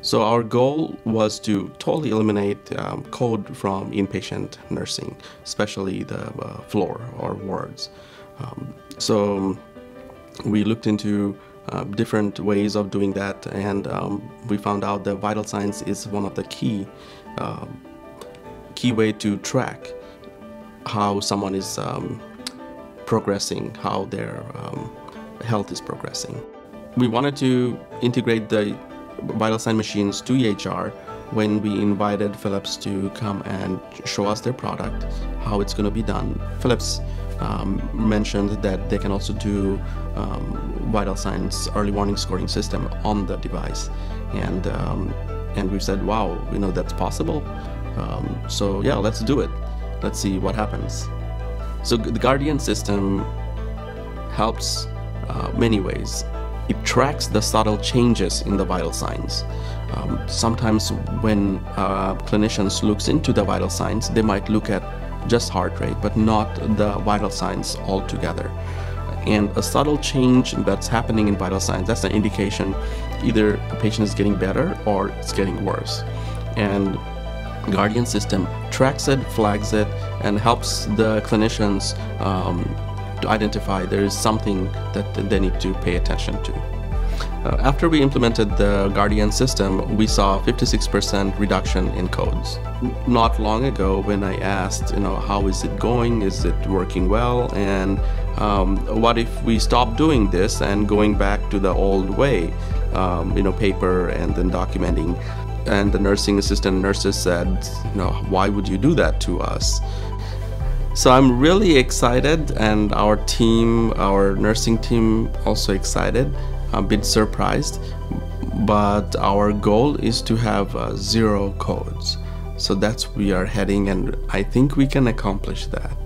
So our goal was to totally eliminate um, code from inpatient nursing, especially the uh, floor or wards. Um, so we looked into uh, different ways of doing that, and um, we found out that vital signs is one of the key uh, key way to track how someone is um, progressing, how their um, health is progressing. We wanted to integrate the vital sign machines to EHR when we invited Philips to come and show us their product, how it's going to be done. Philips um, mentioned that they can also do um, vital signs early warning scoring system on the device, and um, and we said, wow, you know that's possible. Um, so yeah, let's do it. Let's see what happens. So the Guardian system helps uh, many ways. It tracks the subtle changes in the vital signs. Um, sometimes when uh, clinicians looks into the vital signs, they might look at just heart rate, but not the vital signs altogether. And a subtle change that's happening in vital signs, that's an indication either a patient is getting better or it's getting worse. And Guardian system tracks it, flags it, and helps the clinicians um, to identify there is something that they need to pay attention to. Uh, after we implemented the Guardian system, we saw 56% reduction in codes. Not long ago, when I asked, you know, how is it going? Is it working well? And um, what if we stop doing this and going back to the old way, um, you know, paper and then documenting? And the nursing assistant nurses said, you know, why would you do that to us? So I'm really excited, and our team, our nursing team, also excited a bit surprised. But our goal is to have uh, zero codes so that's we are heading and i think we can accomplish that